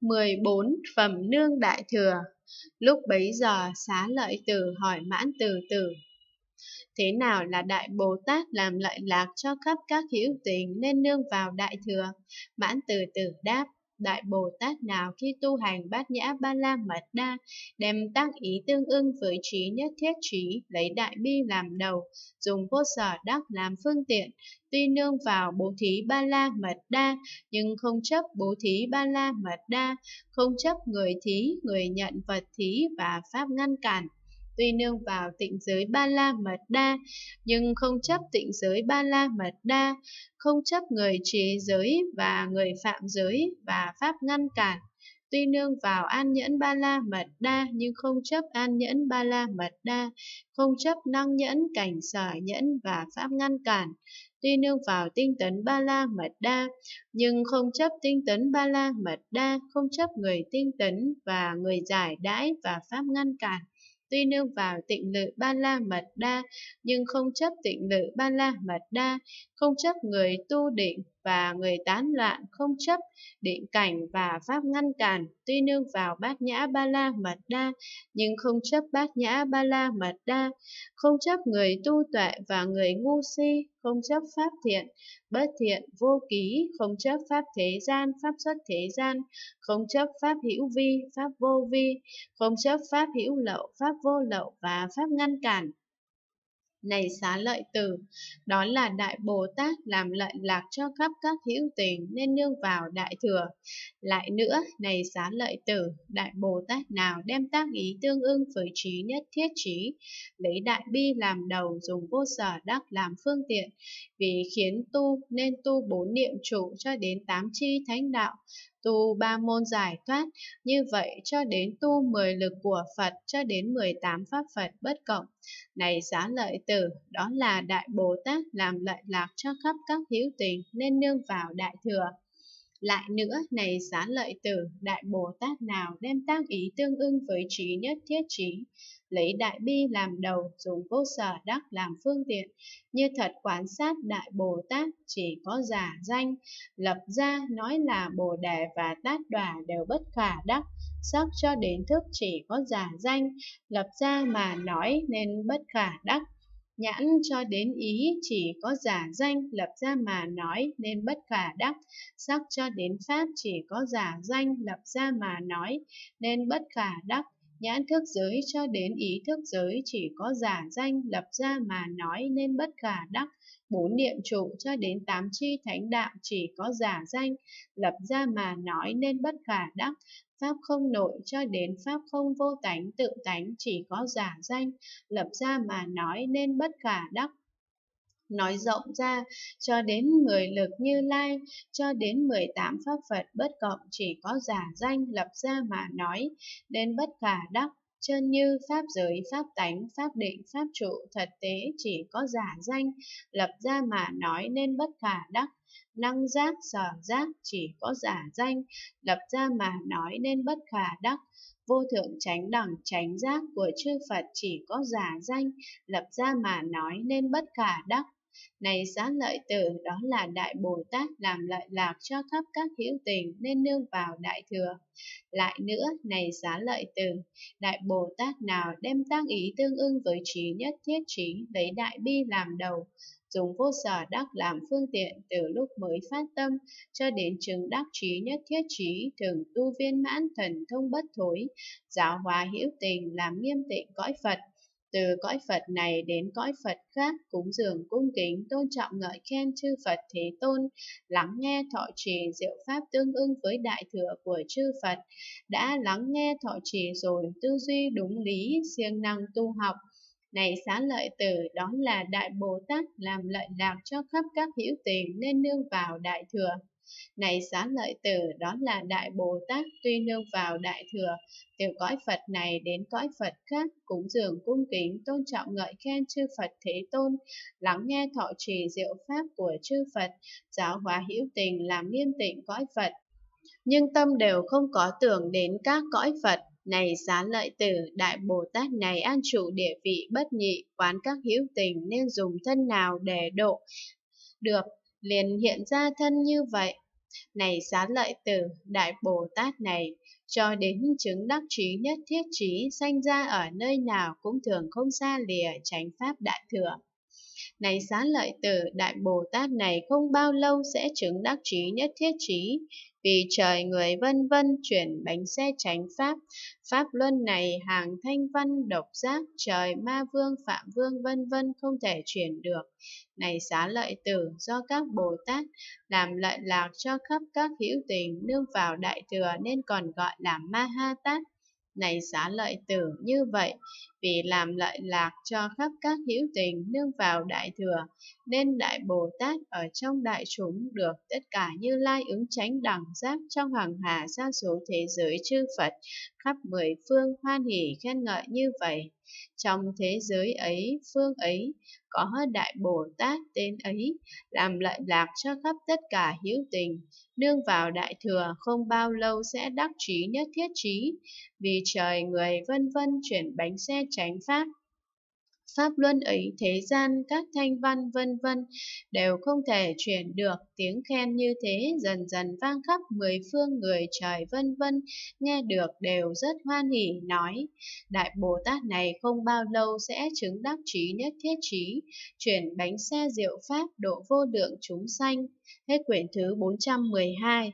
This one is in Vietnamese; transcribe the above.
14. Phẩm nương đại thừa Lúc bấy giờ xá lợi tử hỏi mãn từ tử Thế nào là Đại Bồ Tát làm lợi lạc cho khắp các hữu tình nên nương vào Đại Thừa? Mãn từ tử đáp, Đại Bồ Tát nào khi tu hành bát nhã ba la mật đa, đem tác ý tương ưng với trí nhất thiết trí, lấy đại bi làm đầu, dùng vô sở đắc làm phương tiện, tuy nương vào bố thí ba la mật đa, nhưng không chấp bố thí ba la mật đa, không chấp người thí, người nhận vật thí và pháp ngăn cản tuy nương vào tịnh giới ba la mật đa, nhưng không chấp tịnh giới ba la mật đa, không chấp người trí giới và người phạm giới và pháp ngăn cản. Tuy nương vào an nhẫn ba la mật đa nhưng không chấp an nhẫn ba la mật đa, không chấp năng nhẫn, cảnh sở nhẫn và pháp ngăn cản. Tuy nương vào tinh tấn ba la mật đa, nhưng không chấp tinh tấn ba la mật đa, không chấp người tinh tấn và người giải đãi và pháp ngăn cản tuy nương vào tịnh lự ba la mật đa, nhưng không chấp tịnh lự ba la mật đa, không chấp người tu định và người tán loạn, không chấp định cảnh và pháp ngăn cản, tuy nương vào bát nhã ba la mật đa, nhưng không chấp bát nhã ba la mật đa, không chấp người tu tuệ và người ngu si, không chấp pháp thiện, bất thiện, vô ký, không chấp pháp thế gian, pháp xuất thế gian, không chấp pháp hữu vi, pháp vô vi, không chấp pháp hữu lậu, pháp vô lậu và pháp ngăn cản. Này xá lợi tử, đó là Đại Bồ Tát làm lợi lạc cho khắp các hữu tình nên nương vào Đại Thừa. Lại nữa, này xá lợi tử, Đại Bồ Tát nào đem tác ý tương ưng với trí nhất thiết trí, lấy Đại Bi làm đầu dùng vô sở đắc làm phương tiện, vì khiến tu nên tu bốn niệm trụ cho đến tám chi thánh đạo, tu ba môn giải thoát, như vậy cho đến tu 10 lực của Phật cho đến 18 pháp Phật bất cộng. Này giá lợi tử, đó là Đại Bồ Tát làm lợi lạc cho khắp các hữu tình nên nương vào Đại Thừa. Lại nữa, này xá lợi tử, Đại Bồ Tát nào đem tác ý tương ưng với trí nhất thiết trí, lấy đại bi làm đầu, dùng vô sở đắc làm phương tiện, như thật quán sát Đại Bồ Tát chỉ có giả danh, lập ra nói là Bồ Đề và Tát Đòa đều bất khả đắc, sắc cho đến thức chỉ có giả danh, lập ra mà nói nên bất khả đắc. Nhãn cho đến ý chỉ có giả danh, lập ra mà nói nên bất khả đắc. Sắc cho đến pháp chỉ có giả danh, lập ra mà nói nên bất khả đắc. Nhãn thức giới cho đến ý thức giới chỉ có giả danh, lập ra mà nói nên bất khả đắc. Bốn niệm trụ cho đến tám chi thánh đạo chỉ có giả danh, lập ra mà nói nên bất khả đắc. Pháp không nội cho đến Pháp không vô tánh tự tánh chỉ có giả danh, lập ra mà nói nên bất khả đắc. Nói rộng ra, cho đến 10 lực như lai, cho đến 18 pháp Phật bất cộng chỉ có giả danh lập ra mà nói, nên bất khả đắc. Chân như pháp giới, pháp tánh, pháp định, pháp trụ, thật tế chỉ có giả danh, lập ra mà nói nên bất khả đắc năng giác sở giác chỉ có giả danh, lập ra mà nói nên bất khả đắc. Vô thượng chánh đẳng chánh giác của chư Phật chỉ có giả danh, lập ra mà nói nên bất khả đắc. Này xá lợi tử, đó là Đại Bồ Tát làm lợi lạc cho khắp các hữu tình nên nương vào Đại Thừa. Lại nữa, này xá lợi tử, Đại Bồ Tát nào đem tác ý tương ưng với trí nhất thiết trí, lấy Đại Bi làm đầu, dùng vô sở đắc làm phương tiện từ lúc mới phát tâm cho đến chứng đắc trí nhất thiết trí thường tu viên mãn thần thông bất thối, giáo hóa hữu tình làm nghiêm tịnh cõi Phật. Từ cõi Phật này đến cõi Phật khác, cúng dường cung kính, tôn trọng ngợi khen chư Phật Thế Tôn, lắng nghe thọ trì diệu pháp tương ưng với đại thừa của chư Phật, đã lắng nghe thọ trì rồi tư duy đúng lý, siêng năng tu học, này xá lợi tử, đó là Đại Bồ Tát làm lợi lạc cho khắp các hữu tình nên nương vào Đại Thừa. Này xá lợi tử, đó là Đại Bồ Tát tuy nương vào Đại Thừa, từ cõi Phật này đến cõi Phật khác, cúng dường cung kính, tôn trọng ngợi khen chư Phật Thế Tôn, lắng nghe thọ trì diệu pháp của chư Phật, giáo hóa hữu tình làm nghiêm tịnh cõi Phật. Nhưng tâm đều không có tưởng đến các cõi Phật, này xá lợi tử, Đại Bồ Tát này an trụ địa vị bất nhị, quán các hữu tình nên dùng thân nào để độ được, liền hiện ra thân như vậy. Này xá lợi tử, Đại Bồ Tát này, cho đến chứng đắc trí nhất thiết trí sanh ra ở nơi nào cũng thường không xa lìa tránh pháp đại thừa. Này xá lợi tử, Đại Bồ Tát này không bao lâu sẽ chứng đắc trí nhất thiết trí, vì trời người vân vân chuyển bánh xe tránh pháp. Pháp luân này hàng thanh văn độc giác, trời ma vương phạm vương vân vân không thể chuyển được. Này xá lợi tử, do các Bồ Tát làm lợi lạc cho khắp các hữu tình nương vào đại thừa nên còn gọi là ma ha tát. Này xá lợi tử như vậy, vì làm lợi lạc cho khắp các hữu tình nương vào đại thừa, nên Đại Bồ Tát ở trong đại chúng được tất cả như lai ứng chánh đẳng giác trong hàng hà sa số thế giới chư Phật, khắp mười phương hoan hỷ khen ngợi như vậy. Trong thế giới ấy, phương ấy, có Đại Bồ Tát tên ấy, làm lợi lạc cho khắp tất cả hữu tình, nương vào đại thừa không bao lâu sẽ đắc trí nhất thiết trí, vì trời người vân vân chuyển bánh xe tránh pháp. Pháp luân ấy thế gian, các thanh văn, vân vân, đều không thể chuyển được. Tiếng khen như thế dần dần vang khắp mười phương người trời vân vân, nghe được đều rất hoan hỉ, nói, Đại Bồ Tát này không bao lâu sẽ chứng đắc trí nhất thiết trí, chuyển bánh xe diệu pháp độ vô lượng chúng sanh. Hết quyển thứ 412